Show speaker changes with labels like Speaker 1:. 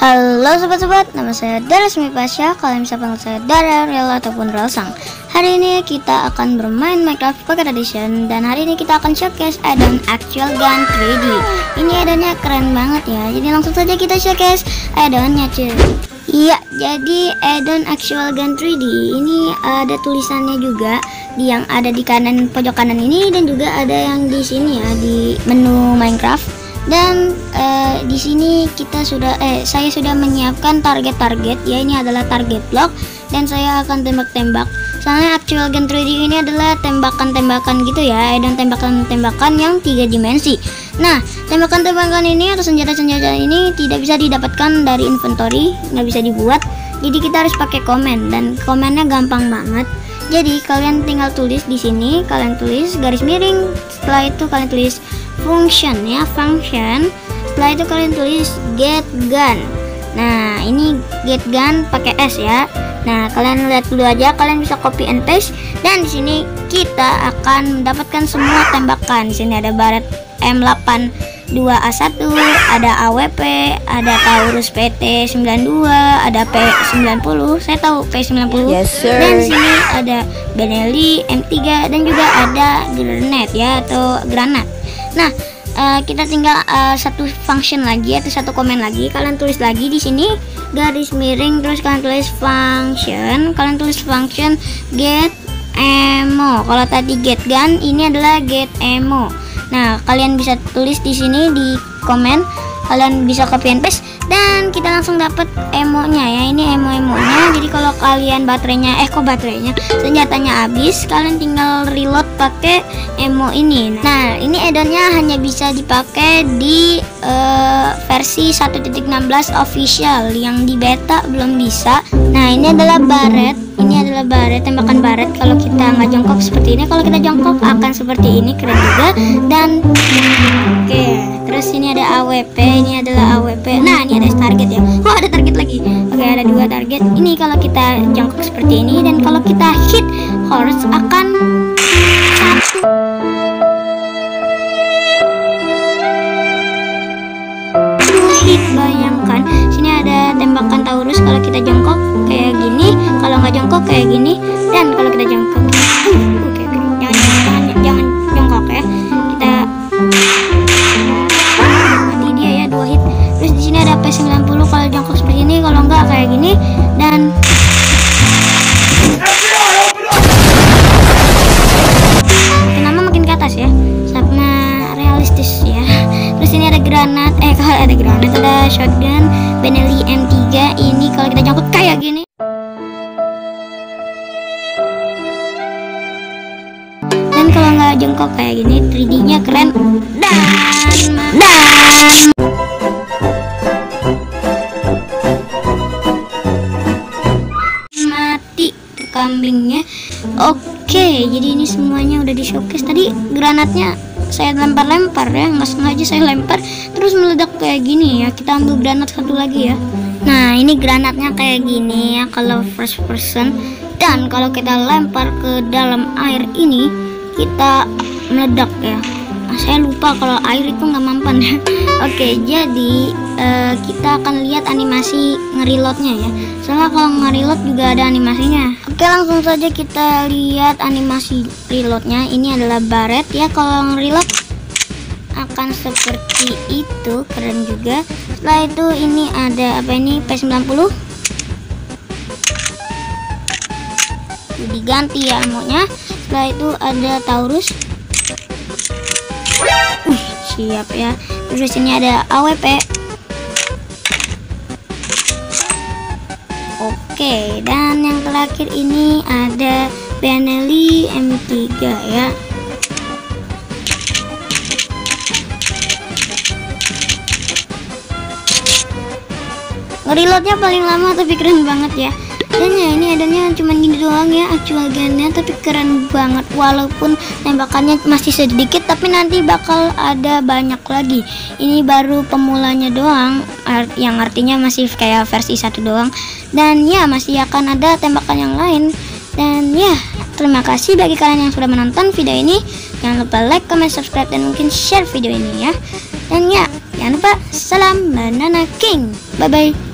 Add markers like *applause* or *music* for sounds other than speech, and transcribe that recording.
Speaker 1: Halo sobat-sobat, nama saya Dara Sumi Pasha Kalian bisa panggil saya Dara, Real ataupun Sang. Hari ini kita akan bermain Minecraft Pocket Edition Dan hari ini kita akan showcase addon Actual Gun 3D Ini addonnya keren banget ya Jadi langsung saja kita showcase addonnya cuy. Iya, jadi addon Actual Gun 3D ini ada tulisannya juga di yang ada di kanan pojok kanan ini dan juga ada yang di sini ya di menu Minecraft dan uh, di sini kita sudah eh saya sudah menyiapkan target-target. Ya ini adalah target block dan saya akan tembak-tembak. Soalnya actual gun 3D ini adalah tembakan-tembakan gitu ya dan tembakan-tembakan yang tiga dimensi. Nah tembakan-tembakan ini atau senjata-senjata ini tidak bisa didapatkan dari inventory nggak bisa dibuat. Jadi kita harus pakai komen dan komennya gampang banget. Jadi kalian tinggal tulis di sini kalian tulis garis miring. Setelah itu kalian tulis function ya function. Setelah itu kalian tulis get gun. Nah ini get gun pakai s ya. Nah kalian lihat dulu aja kalian bisa copy and paste. Dan di sini kita akan mendapatkan semua tembakan. Di sini ada baret M8 2A1 ada AWP ada Taurus PT92 ada P90 saya tahu P90
Speaker 2: yes, sir.
Speaker 1: dan sini ada Benelli M3 dan juga ada granat ya atau granat Nah, uh, kita tinggal uh, satu function lagi atau satu komen lagi. Kalian tulis lagi di sini garis miring terus kalian tulis function. Kalian tulis function get emo. Kalau tadi get gun, ini adalah get emo. Nah, kalian bisa tulis di sini di komen. Kalian bisa copy and paste dan kita langsung dapat emonya ya ini emo emonya jadi kalau kalian baterainya eh kok baterainya senjatanya habis kalian tinggal reload pakai emo ini nah ini addonnya hanya bisa dipakai di uh, versi 1.16 official yang di beta belum bisa nah ini adalah baret ini adalah baret tembakan baret kalau kita nggak jongkok seperti ini kalau kita jongkok akan seperti ini keren juga dan oke okay. Terus ini ada AWP, ini adalah AWP. Nah, ini ada target ya. Oh, ada target lagi. Target. Ini kalau kita jongkok seperti ini dan kalau kita hit horse akan hit bayangkan sini ada tembakan Taurus kalau kita jongkok kayak gini kalau nggak jongkok kayak gini dan kalau kita jongkok jongkok seperti ini kalau enggak kayak gini dan kenapa makin ke atas ya sama realistis ya. Terus ini ada granat eh kalau ada granat ada shotgun Benelli M3 ini kalau kita jongkok kayak gini. Dan kalau nggak jongkok kayak gini 3D nya keren. Dan dan kambingnya oke jadi ini semuanya udah di showcase. Tadi granatnya saya lempar-lempar ya nggak sengaja saya lempar terus meledak kayak gini ya. Kita ambil granat satu lagi ya. Nah ini granatnya kayak gini ya kalau first person. Dan kalau kita lempar ke dalam air ini kita meledak ya saya lupa kalau air itu nggak mampan ya. *laughs* Oke jadi uh, kita akan lihat animasi ngereloadnya ya. Soalnya kalau ngereload juga ada animasinya. Oke langsung saja kita lihat animasi reloadnya. Ini adalah baret ya. Kalau ngereload akan seperti itu. Keren juga. Setelah itu ini ada apa ini? P90. Diganti ya amonya setelah itu ada Taurus siap ya. Terus ini ada AWP oke dan yang terakhir ini ada Benelli M3 ya. Reloadnya paling lama tapi keren banget ya dan ya ini adanya cuma gini doang ya actual gunnya tapi keren banget. Walaupun tembakannya masih sedikit tapi nanti bakal ada banyak lagi. Ini baru pemulanya doang yang artinya masih kayak versi satu doang. Dan ya masih akan ada tembakan yang lain. Dan ya terima kasih bagi kalian yang sudah menonton video ini. Jangan lupa like, comment, subscribe dan mungkin share video ini ya. Dan ya jangan lupa salam banana king. Bye bye